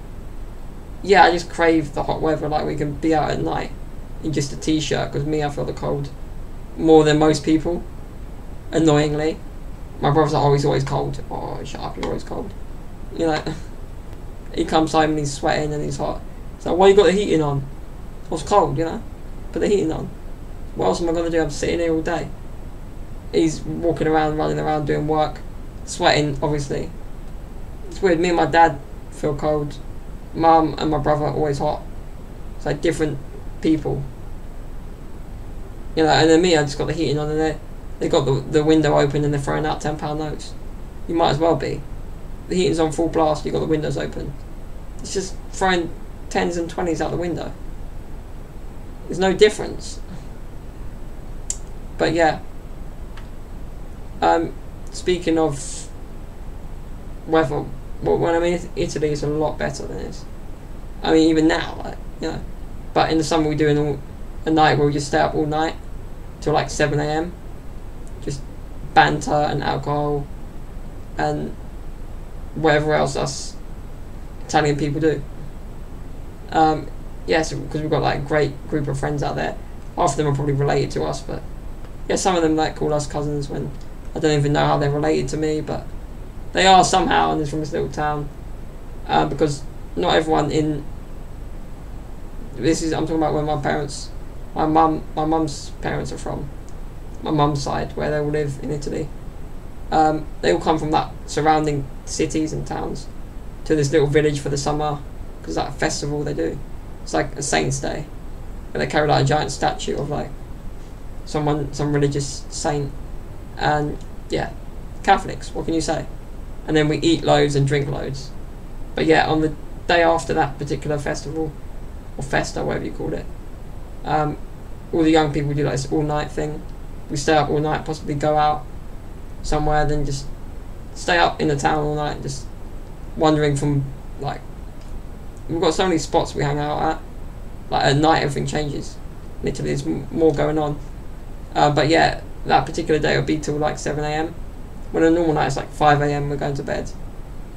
yeah, I just crave the hot weather. Like we can be out at night in just a t-shirt. Because me, I feel the cold more than most people. Annoyingly, my brother's like, "Oh, he's always cold." Oh, shut up! You're always cold. You know, he comes home and he's sweating and he's hot. So why you got the heating on? It's cold, you know. Put the heating on. What else am I gonna do? I'm sitting here all day. He's walking around, running around, doing work, sweating. Obviously, it's weird. Me and my dad feel cold. Mum and my brother are always hot. It's like different people. You know, and then me, I just got the heating on, and they they got the the window open, and they're throwing out ten pound notes. You might as well be. The heating's on full blast. you've got the windows open. It's just throwing tens and twenties out the window. There's no difference. But yeah. Um, speaking of weather, well, when I mean Italy is a lot better than this. I mean, even now, like you know. But in the summer, we do an all, a night where we just stay up all night till like seven a.m. Banter and alcohol, and whatever else us Italian people do. Um, yes, because we've got like a great group of friends out there. Half of them are probably related to us, but yeah, some of them like call us cousins when I don't even know how they're related to me, but they are somehow, and it's from this little town. Uh, because not everyone in this is I'm talking about where my parents, my mum, my mum's parents are from, my mum's side where they all live in Italy. Um, they all come from that surrounding cities and towns to this little village for the summer because that festival they do. It's like a Saint's Day, where they carry like a giant statue of like someone, some religious saint, and yeah, Catholics. What can you say? And then we eat loads and drink loads. But yeah, on the day after that particular festival, or festa, whatever you call it, um, all the young people do like this all night thing. We stay up all night, possibly go out somewhere, then just stay up in the town all night, just wandering from like we've got so many spots we hang out at. Like at night, everything changes. Literally, there's more going on. Uh, but yeah, that particular day will be till like seven a.m. When a normal night is like five a.m. We're going to bed.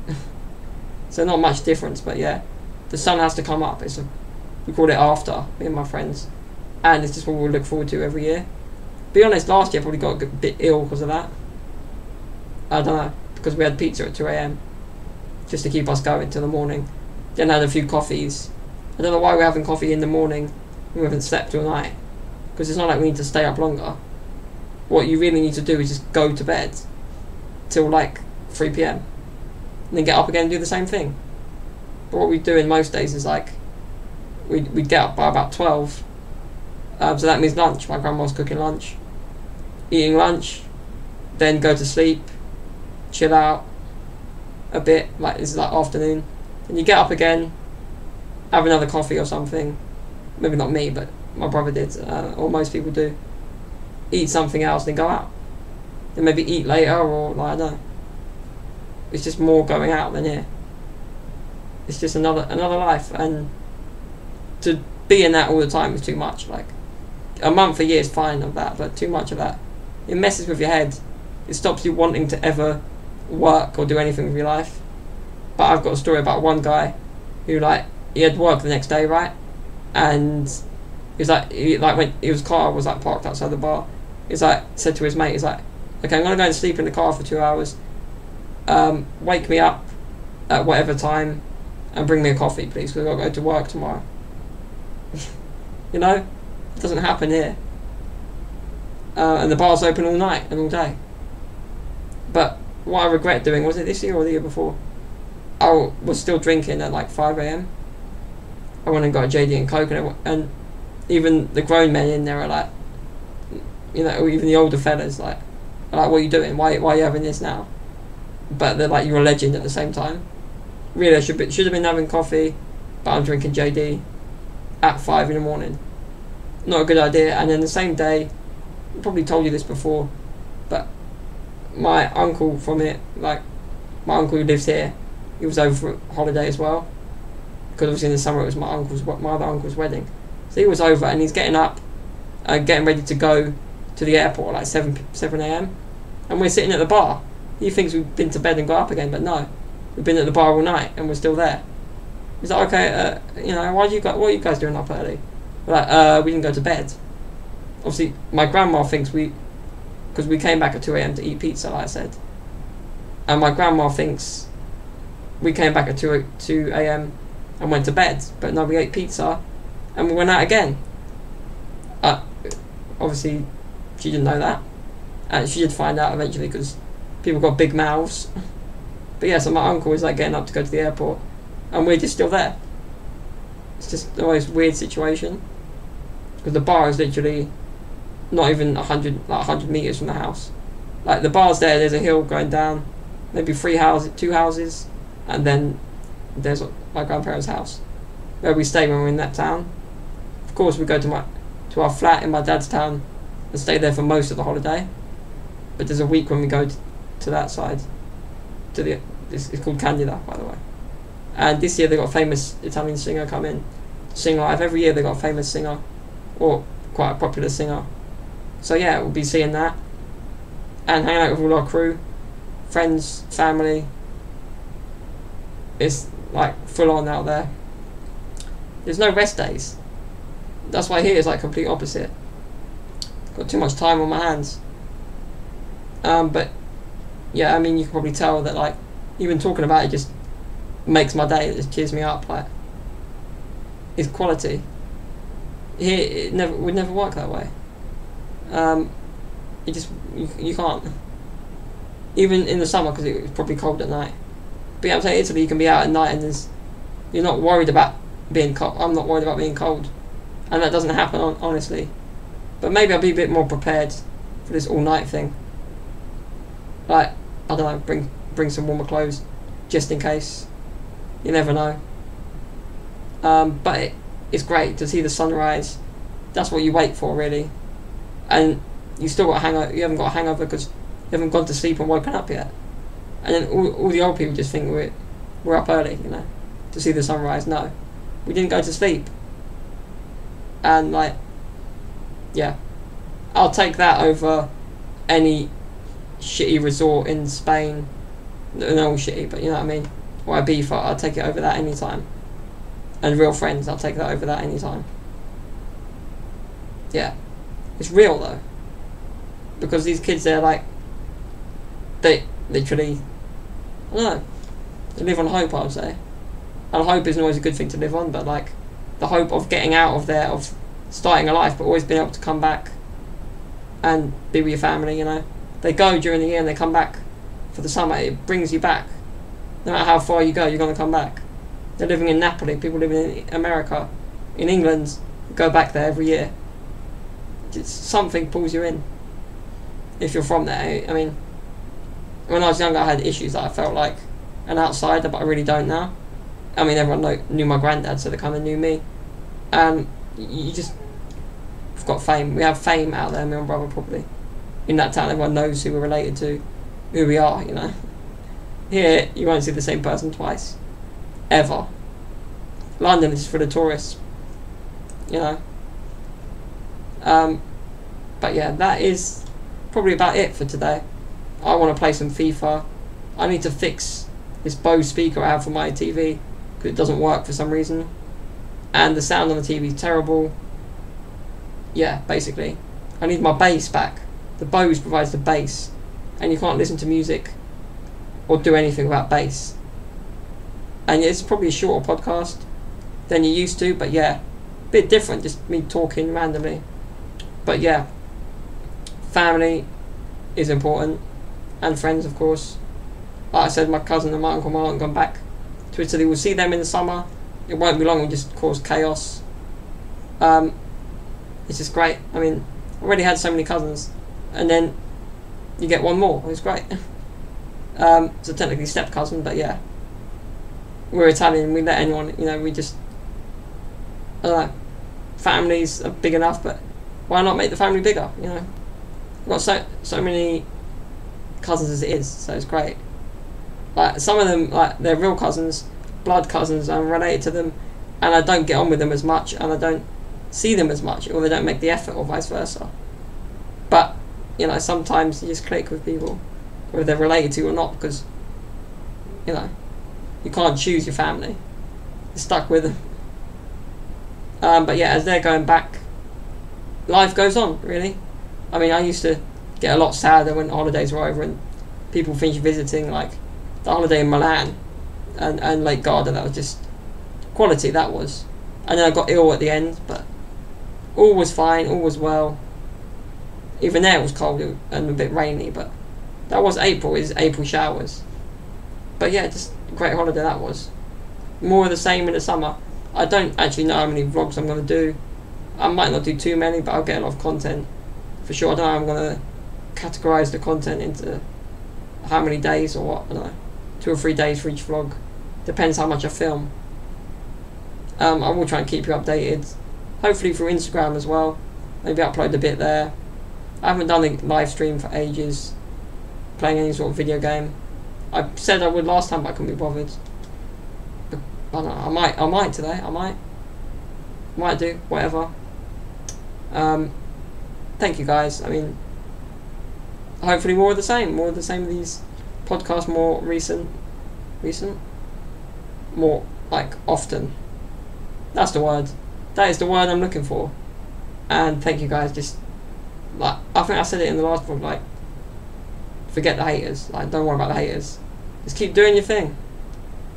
so not much difference, but yeah, the sun has to come up. It's a, we call it after me and my friends, and it's just what we look forward to every year. Be honest, last year I probably got a bit ill because of that. I don't know because we had pizza at two a.m. just to keep us going till the morning. Then had a few coffees. I don't know why we're having coffee in the morning. We haven't slept all night because it's not like we need to stay up longer. What you really need to do is just go to bed till like 3 pm and then get up again and do the same thing. But what we do in most days is like we'd, we'd get up by about 12. Um, so that means lunch. My grandma's cooking lunch. Eating lunch, then go to sleep, chill out a bit, like this is like afternoon. Then you get up again, have another coffee or something. Maybe not me, but my brother did, uh, or most people do. Eat something else, then go out. Then maybe eat later, or like, I don't know. It's just more going out than here. It's just another another life, and to be in that all the time is too much. Like a month, a year is fine of that, but too much of that, it messes with your head. It stops you wanting to ever work or do anything with your life. But I've got a story about one guy who like he had work the next day, right? And he was like he like when his car was like parked outside the bar. He's like said to his mate, he's like, Okay, I'm gonna go and sleep in the car for two hours. Um, wake me up at whatever time and bring me a coffee, please, because I've got to go to work tomorrow. you know? It doesn't happen here. Uh, and the bar's open all night and all day. But what I regret doing, was it this year or the year before? I was still drinking at like 5am. I went and got a JD and Coke, and, and even the grown men in there are like, you know, even the older fellas like, like, what are you doing? Why, why are you having this now? But they're like, you're a legend at the same time. Really, I should be, should have been having coffee, but I'm drinking JD at five in the morning. Not a good idea. And then the same day, probably told you this before, but my uncle from it, like my uncle who lives here, he was over for holiday as well. Because obviously in the summer it was my uncle's my other uncle's wedding, so he was over and he's getting up, uh, getting ready to go to the airport at like seven seven a.m. and we're sitting at the bar. He thinks we've been to bed and got up again, but no, we've been at the bar all night and we're still there. He's like, okay, uh, you know, why do you guys, what are you guys doing up early? We're like, uh, we didn't go to bed. Obviously, my grandma thinks we, because we came back at 2 a.m. to eat pizza, like I said. And my grandma thinks we came back at 2, 2 a.m. and went to bed. But no, we ate pizza and we went out again. Uh, obviously, she didn't know that. And she did find out eventually because people got big mouths. But yeah, so my uncle was like getting up to go to the airport and we're just still there. It's just the most weird situation because the bar is literally not even a hundred like hundred meters from the house. Like the bar's there. There's a hill going down, maybe three houses, two houses, and then there's my grandparents' house where we stay when we're in that town. Of course, we go to my to our flat in my dad's town and stay there for most of the holiday. But there's a week when we go to, to that side. To the it's, it's called Candida, by the way. And this year they got a famous Italian singer come in, sing live. Every year they got a famous singer, or quite a popular singer. So yeah, we'll be seeing that, and hanging out with all our crew, friends, family. It's like full on out there. There's no rest days. That's why here is like complete opposite. Got too much time on my hands. Um, but yeah, I mean you can probably tell that like even talking about it just makes my day. It just cheers me up. Like it's quality. Here it never would never work that way. Um, you just you, you can't. Even in the summer because it's probably cold at night. I'm saying Italy you can be out at night and there's you're not worried about being cold. I'm not worried about being cold, and that doesn't happen on, honestly. But maybe I'll be a bit more prepared for this all night thing. Like I don't know, bring bring some warmer clothes just in case. You never know. Um, but it, it's great to see the sunrise. That's what you wait for, really. And you still got hangover. You haven't got a hangover because you haven't gone to sleep and woken up yet. And then all, all the old people just think we're we're up early, you know, to see the sunrise. No, we didn't go to sleep. And like, yeah, I'll take that over any shitty resort in Spain. No, shitty, but you know what I mean. Or Ibiza, I'll take it over that anytime. And real friends, I'll take that over that anytime. Yeah, it's real though, because these kids they're like, they literally, I don't know, they live on hope. I would say, and hope isn't always a good thing to live on, but like, the hope of getting out of there, of starting a life, but always being able to come back and be with your family. You know, they go during the year and they come back for the summer. It brings you back. No matter how far you go, you're going to come back. They're living in Napoli. People living in America, in England, go back there every year. Just something pulls you in. If you're from there, I mean, when I was younger, I had issues that I felt like an outsider, but I really don't now. I mean, everyone know, knew my granddad, so they kind of knew me. And you just got fame. We have fame out there, me and brother probably. In that town, everyone knows who we're related to, who we are, you know. Here, you won't see the same person twice. Ever. London is for the tourists. You know. Um, but yeah, that is probably about it for today. I want to play some FIFA. I need to fix this Bose speaker I have for my TV because it doesn't work for some reason. And the sound on the TV is terrible. Yeah, basically. I need my bass back. The Bose provides the bass. And you can't listen to music or do anything without bass. And it's probably a shorter podcast than you used to, but yeah, a bit different, just me talking randomly. But yeah, family is important, and friends, of course. Like I said, my cousin and my uncle Martin gone back to Italy. We'll see them in the summer. it won't be long. It'll just cause chaos. Um, it's just great. I mean, I already had so many cousins, and then you get one more. It's great. Um, so technically step cousin, but yeah, we're Italian. We let anyone. You know, we just. I don't know. Families are big enough, but why not make the family bigger? You know, I've got so so many cousins as it is, so it's great. Like some of them, like they're real cousins, blood cousins. I'm related to them, and I don't get on with them as much, and I don't see them as much, or they don't make the effort, or vice versa. But you know, sometimes you just click with people whether they're related to you or not, because you know you can't choose your family. You're stuck with them. Um, but yeah, as they're going back, life goes on. Really, I mean, I used to get a lot sadder when holidays were over and people finish visiting, like the holiday in Milan and and Lake Garda. That was just quality. That was, and then I got ill at the end, but all was fine. All was well. Even there it was cold and a bit rainy, but that was April. Is April showers. But yeah, just great holiday that was. More of the same in the summer. I don't actually know how many vlogs I'm going to do. I might not do too many, but I'll get a lot of content. For sure, I don't know I'm going to categorize the content into how many days or what. I don't know. Two or three days for each vlog. Depends how much I film. Um, I will try and keep you updated. Hopefully through Instagram as well. Maybe upload a bit there. I haven't done a live stream for ages. Playing any sort of video game. I said I would last time, but I couldn't be bothered. But, I know. I might. I might today. I might. Might do. Whatever. Um, thank you guys. I mean, hopefully more of the same. More of the same of these podcasts. More recent. Recent. More like often. That's the word. That is the word I'm looking for. And thank you guys. Just like I think I said it in the last vlog. Like forget the haters. Like don't worry about the haters. Just keep doing your thing.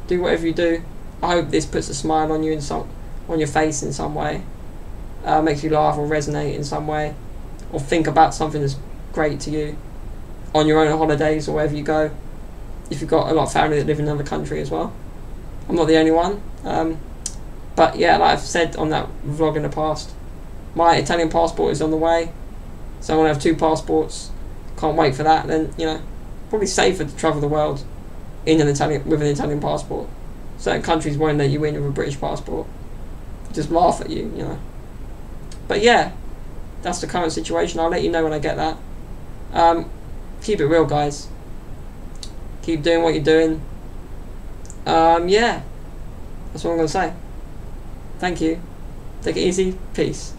Do whatever you do. I hope this puts a smile on you in some on your face in some way. Uh, makes you laugh or resonate in some way, or think about something that's great to you on your own holidays or wherever you go. If you've got a lot of family that live in another country as well, I'm not the only one. Um, but yeah, like I've said on that vlog in the past, my Italian passport is on the way, so I'm gonna have two passports. Can't wait for that. Then you know, probably safer to travel the world in an Italian with an Italian passport. Certain countries won't let you in with a British passport. Just laugh at you, you know. But yeah, that's the current situation. I'll let you know when I get that. Um, keep it real, guys. Keep doing what you're doing. Um, yeah, that's what I'm gonna say. Thank you. Take it easy. Peace.